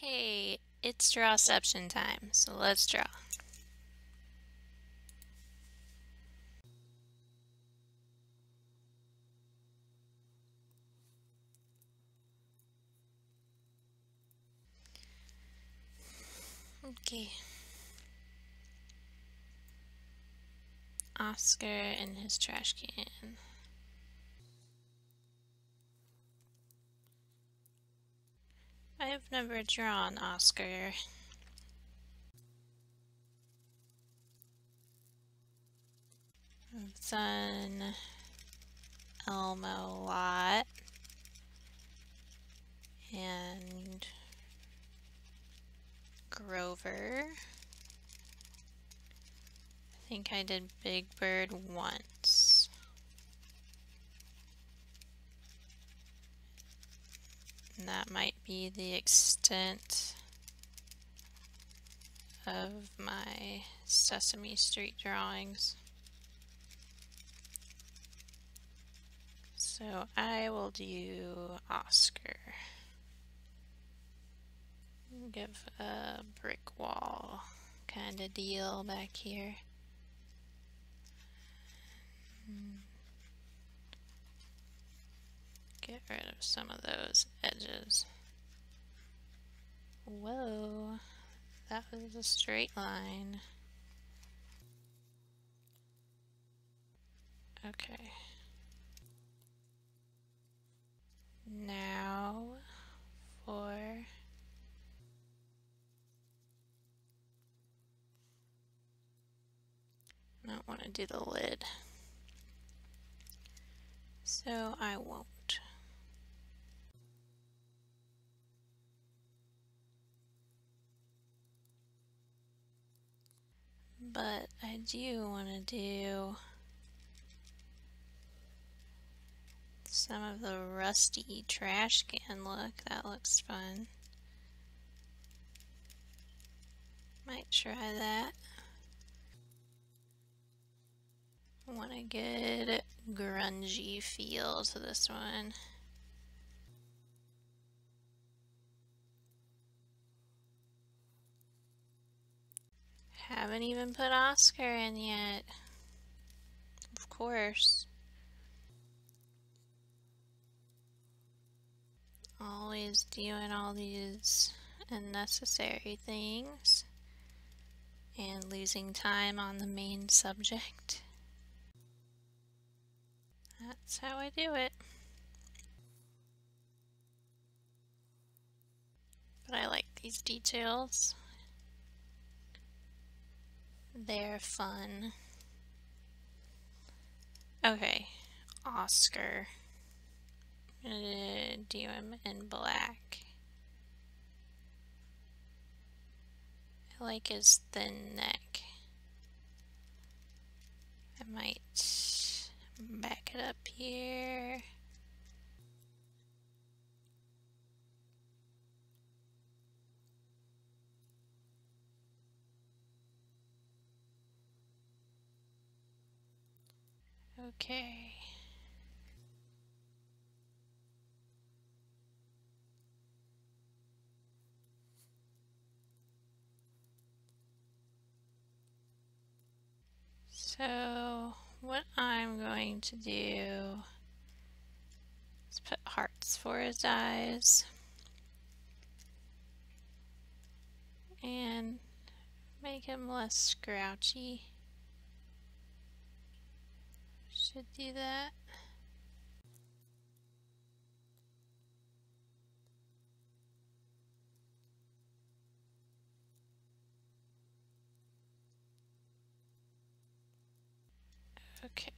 Hey, it's drawception time, so let's draw. Okay. Oscar and his trash can. I have never drawn Oscar. I've done Elmo a lot. And Grover. I think I did Big Bird once. And that might be the extent of my Sesame Street drawings. So I will do Oscar. Give a brick wall kind of deal back here. Hmm. Get rid of some of those edges. Whoa, that was a straight line. Okay. Now for I don't want to do the lid. So I won't. But I do want to do some of the rusty trash can look. That looks fun. Might try that. I want a good grungy feel to this one. Even put Oscar in yet. Of course. Always doing all these unnecessary things and losing time on the main subject. That's how I do it. But I like these details. They're fun. Okay, Oscar. I'm gonna do him in black. I like his thin neck. I might back it up here. Okay. So what I'm going to do is put hearts for his eyes and make him less scrouchy. Should do that. Okay.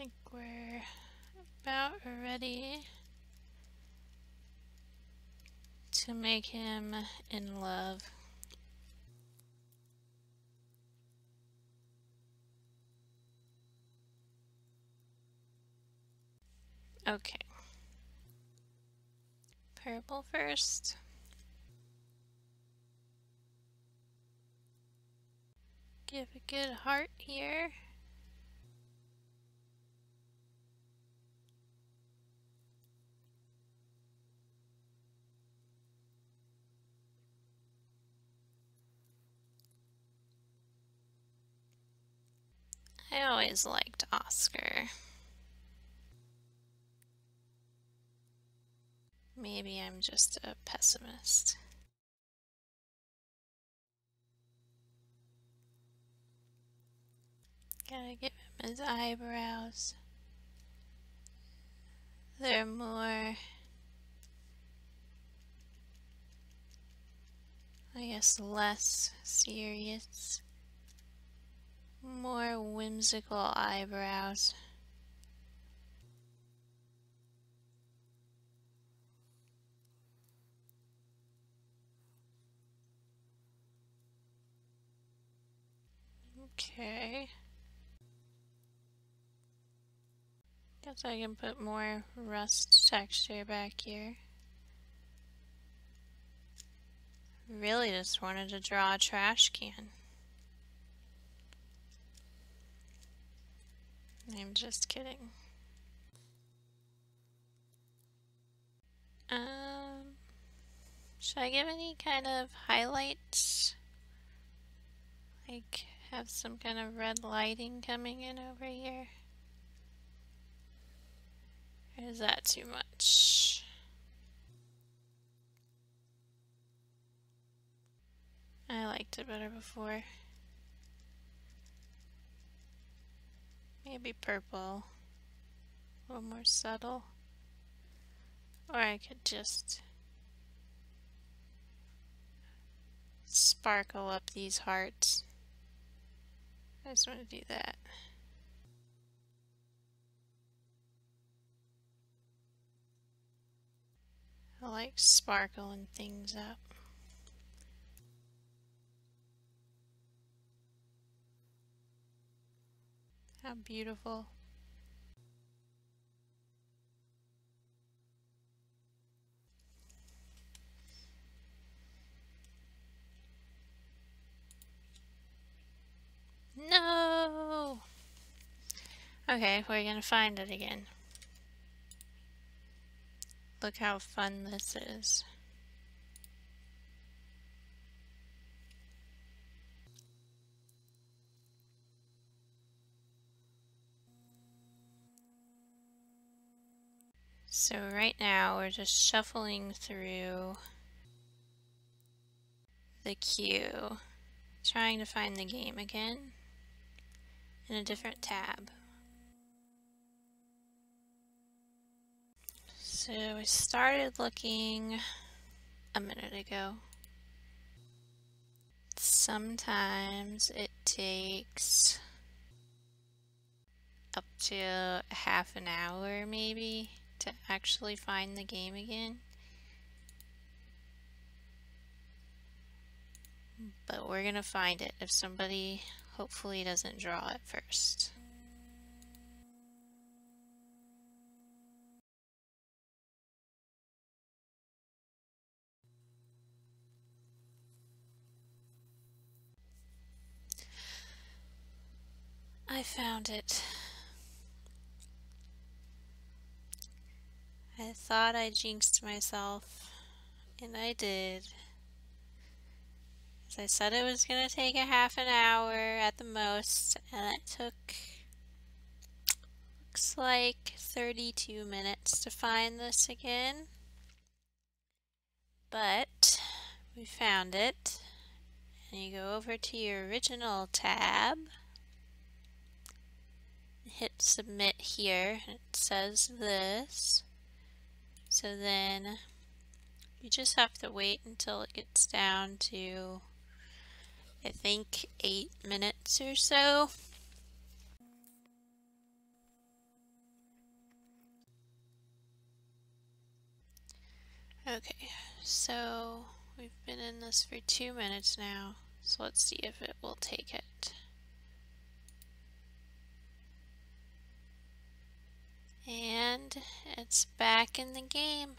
think we're about ready to make him in love. Okay. Purple first. Give a good heart here. I always liked Oscar. Maybe I'm just a pessimist. Gotta give him his eyebrows. They're more, I guess, less serious. More whimsical eyebrows. Okay. Guess I can put more rust texture back here. Really just wanted to draw a trash can. I'm just kidding. Um, should I give any kind of highlights? Like have some kind of red lighting coming in over here? Or is that too much? I liked it better before. Maybe purple. A little more subtle. Or I could just sparkle up these hearts. I just want to do that. I like sparkling things up. How beautiful. No! Okay, we're gonna find it again. Look how fun this is. So right now we're just shuffling through the queue, trying to find the game again in a different tab. So I started looking a minute ago. Sometimes it takes up to half an hour maybe to actually find the game again. But we're gonna find it if somebody hopefully doesn't draw it first. I found it. I thought I jinxed myself, and I did. As I said it was going to take a half an hour at the most, and it took, looks like 32 minutes to find this again. But, we found it. And you go over to your original tab, hit submit here, it says this. So then you just have to wait until it gets down to, I think, eight minutes or so. Okay, so we've been in this for two minutes now, so let's see if it will take it. And it's back in the game.